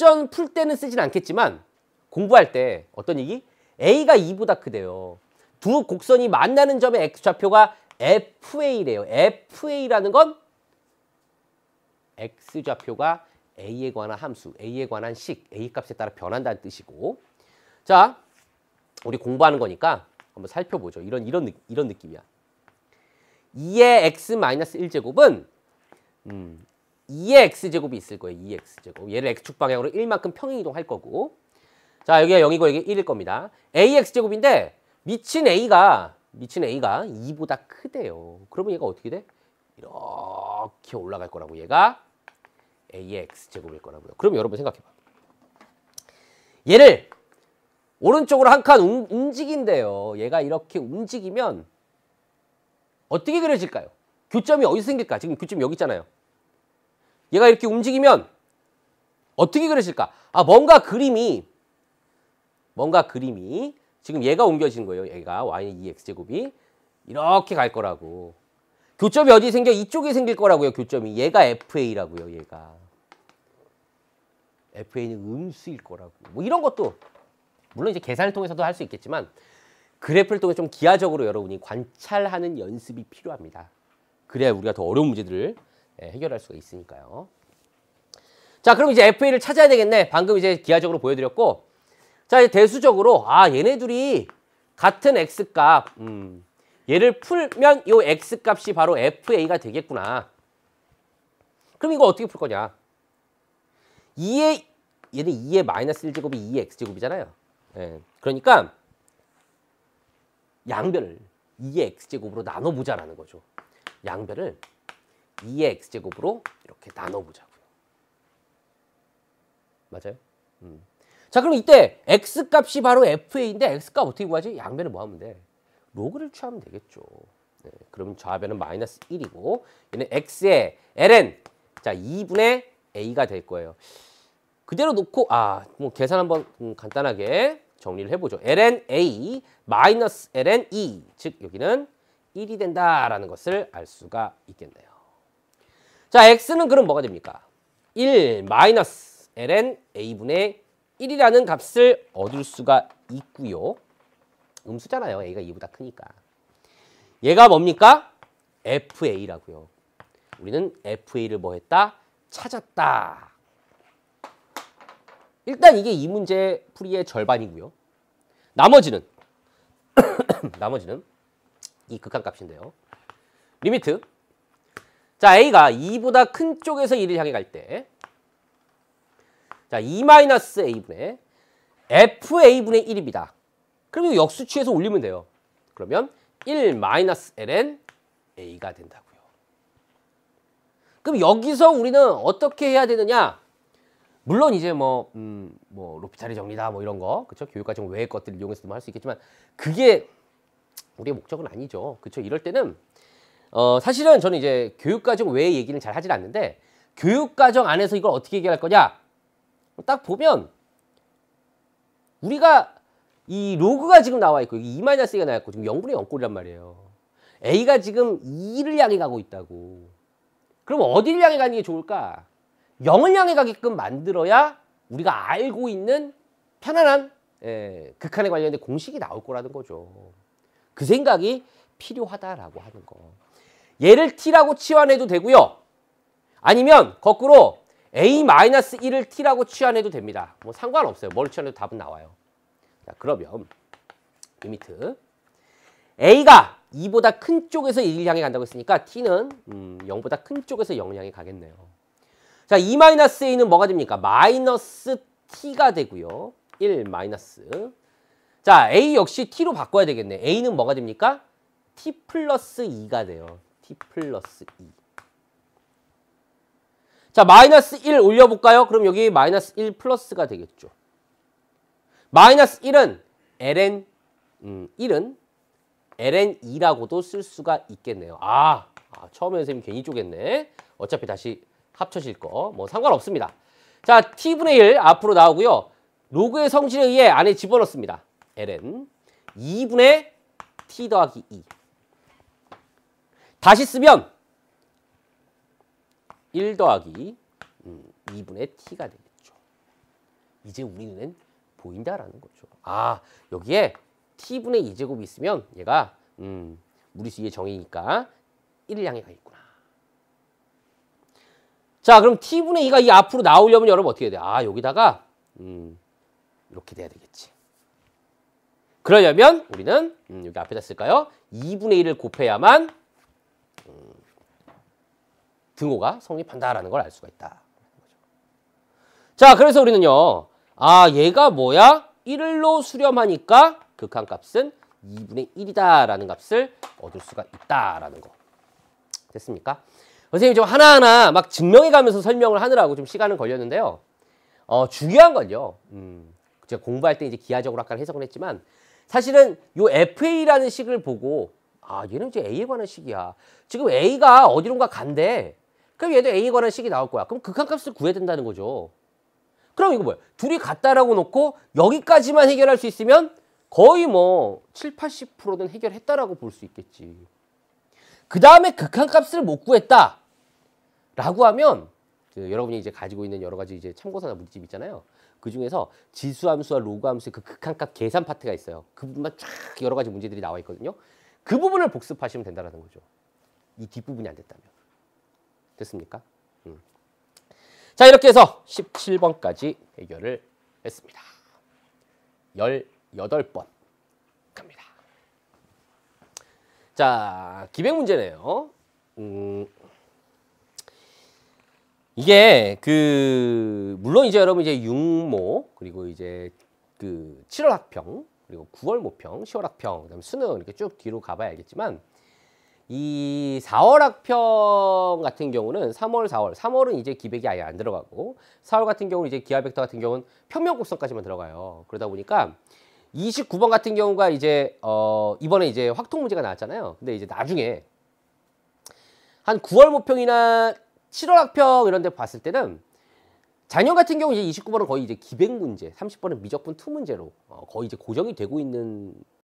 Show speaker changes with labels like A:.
A: 직전 풀 때는 쓰진 않겠지만 공부할 때 어떤 얘기? A가 2보다 크대요. 두 곡선이 만나는 점의 X좌표가 FA래요. FA라는 건 X좌표가 A에 관한 함수, A에 관한 식, A 값에 따라 변한다는 뜻이고 자, 우리 공부하는 거니까 한번 살펴보죠. 이런 이런 이런 느낌이야. 2의 x 마이너스 1제곱은 음, 2의 x제곱이 있을 거예요. 2x제곱. 얘를 x축 방향으로 1만큼 평행이동할 거고 자, 여기가 0이고 여기 1일 겁니다. ax제곱인데 미친 a가 미친 a가 2보다 크대요. 그러면 얘가 어떻게 돼? 이렇게 올라갈 거라고 얘가 a의 x제곱일 거라고요. 그럼 여러분 생각해봐. 얘를 오른쪽으로 한 칸 움직인대요. 얘가 이렇게 움직이면 어떻게 그려질까요? 교점이 어디서 생길까? 지금 교점이 여기 있잖아요. 얘가 이렇게 움직이면 어떻게 그려질까? 아 뭔가 그림이 뭔가 그림이 지금 얘가 옮겨진 거예요. 얘가 y는 2x제곱이 이렇게 갈 거라고. 교점이 어디 생겨? 이쪽에 생길 거라고요. 교점이. 얘가 FA라고요. 얘가. FA는 음수일 거라고. 뭐 이런 것도 물론 이제 계산을 통해서도 할 수 있겠지만 그래프를 통해 좀 기하적으로 여러분이 관찰하는 연습이 필요합니다. 그래야 우리가 더 어려운 문제들을 예, 해결할 수가 있으니까요. 자, 그럼 이제 FA를 찾아야 되겠네. 방금 이제 기하적으로 보여드렸고 자, 대수적으로 아 얘네들이 같은 x값 음, 얘를 풀면 이 x값이 바로 FA가 되겠구나. 그럼 이거 어떻게 풀 거냐? 2의 얘는 2의 마이너스 1제곱이 2의 x제곱이잖아요. 예, 그러니까 양변을 2의 x제곱으로 나눠보자라는 거죠. 양변을 2의 x제곱으로 이렇게 나눠보자고요. 맞아요? 음. 자 그럼 이때 x값이 바로 fa인데 x값 어떻게 구하지? 양변을 뭐 하면 돼? 로그를 취하면 되겠죠. 네, 그러면 좌변은 마이너스 1이고 얘는 x의 ln 자 2분의 a가 될 거예요. 그대로 놓고 아 뭐 계산 한번 음, 간단하게 정리를 해보죠. ln a 마이너스 ln e 즉 여기는 1이 된다라는 것을 알 수가 있겠네요. 자 x는 그럼 뭐가 됩니까? 1 마이너스 ln a분의 1이라는 값을 얻을 수가 있고요. 음수잖아요. a가 2보다 크니까. 얘가 뭡니까? fa라고요. 우리는 fa를 뭐 했다? 찾았다. 일단 이게 이 문제 풀이의 절반이고요. 나머지는 나머지는 이 극한값인데요. limit 자 a가 2보다 큰 쪽에서 1을 향해 갈 때 자, 2-a분의 fa분의 1입니다. 그럼 이 역수치에서 올리면 돼요. 그러면 1-ln a가 된다고요. 그럼 여기서 우리는 어떻게 해야 되느냐? 물론 이제 뭐, 음, 뭐, 로피타리 정리다 뭐 이런 거, 그쵸? 교육과정 외의 것들을 이용해서도 할 수 있겠지만, 그게 우리의 목적은 아니죠. 그쵸? 이럴 때는, 어, 사실은 저는 이제 교육과정 외의 얘기는 잘 하질 않는데, 교육과정 안에서 이걸 어떻게 해결할 거냐? 딱 보면 우리가 이 로그가 지금 나와 있고 이 마이너스가 나와 있고 지금 0분의 0꼴이란 말이에요. A가 지금 2를 향해 가고 있다고. 그럼 어디를 향해 가는 게 좋을까? 0을 향해 가게끔 만들어야 우리가 알고 있는 편안한 예, 극한에 관련된 공식이 나올 거라는 거죠. 그 생각이 필요하다라고 하는 거. 얘를 t라고 치환해도 되고요. 아니면 거꾸로 a-1을 t라고 취환해도 됩니다. 뭐 상관없어요. 뭘 취환해도 답은 나와요. 자, 그러면 limit a가 2보다 큰 쪽에서 1을 향해 간다고 했으니까 t는 음, 0보다 큰 쪽에서 0을 향해 가겠네요. 자, 2-a는 뭐가 됩니까? 마이너스 t가 되고요. 1 마이너스. 자, a 역시 t로 바꿔야 되겠네. a는 뭐가 됩니까? t 플러스 2가 돼요. 플러스 2. 자, 마이너스 1 올려볼까요? 그럼 여기 마이너스 1 플러스가 되겠죠. 마이너스 1은 ln, 음, 1은 ln2라고도 쓸 수가 있겠네요. 아, 아 처음에 선생님 괜히 쪼갰네. 어차피 다시 합쳐질 거. 뭐 상관없습니다. 자, t분의 1 앞으로 나오고요. 로그의 성질에 의해 안에 집어넣습니다. ln 2분의 t 더하기 2. 다시 쓰면 1 더하기 2분의 음, t가 되겠죠. 이제 우리 눈엔 보인다라는 거죠. 아 여기에 t분의 2제곱이 있으면 얘가 음, 무리수 2의 정의니까 1을 향해 가 있구나. 자 그럼 t분의 2가 이 앞으로 나오려면 여러분 어떻게 해야 돼? 아 여기다가 음, 이렇게 돼야 되겠지. 그러려면 우리는 음, 여기 앞에다 쓸까요? 2분의 1을 곱해야만 음, 등호가 성립한다라는 걸 알 수가 있다. 자, 그래서 우리는요. 아, 얘가 뭐야? 1로 수렴하니까 극한값은 2분의 1이다라는 값을 얻을 수가 있다라는 거. 됐습니까? 선생님이 좀 하나하나 막 증명해 가면서 설명을 하느라고 좀 시간은 걸렸는데요. 어, 중요한 건요. 음, 제가 공부할 때 이제 기하적으로 아까 해석을 했지만 사실은 요 FA라는 식을 보고 아, 얘는 이제 A에 관한 식이야. 지금 A가 어디론가 간대. 그럼 얘도 A에 관한 식이 나올 거야. 그럼 극한값을 구해야 된다는 거죠. 그럼 이거 뭐야? 둘이 같다라고 놓고 여기까지만 해결할 수 있으면 거의 뭐 7, 80%는 해결했다라고 볼 수 있겠지. 그 다음에 극한값을 못 구했다. 라고 하면 그 여러분이 이제 가지고 있는 여러 가지 이제 참고서나 문제집 있잖아요. 그 중에서 지수함수와 로그함수의 그 극한값 계산 파트가 있어요. 그 부분만 쫙 여러 가지 문제들이 나와 있거든요. 그 부분을 복습하시면 된다는 거죠. 이 뒷부분이 안 됐다면. 됐습니까? 음. 자 이렇게 해서 17번까지 해결을 했습니다. 18번 갑니다. 자 기백 문제네요. 음, 이게 그 물론 이제 여러분 이제 육모 그리고 이제 그 7월 학평 그리고 9월 모평, 10월 학평, 그다음에 수능 이렇게 쭉 뒤로 가봐야 알겠지만 이 4월 학평 같은 경우는 3월, 4월, 3월은 이제 기백이 아예 안 들어가고 4월 같은 경우는 이제 기하 벡터 같은 경우는 평면 곡선까지만 들어가요. 그러다 보니까 29번 같은 경우가 이제 어 이번에 이제 확통 문제가 나왔잖아요. 근데 이제 나중에 한 9월 모평이나 7월 학평 이런 데 봤을 때는 작년 같은 경우 이제 29번은 거의 이제 기백 문제, 30번은 미적분 투 문제로 어, 거의 이제 고정이 되고 있는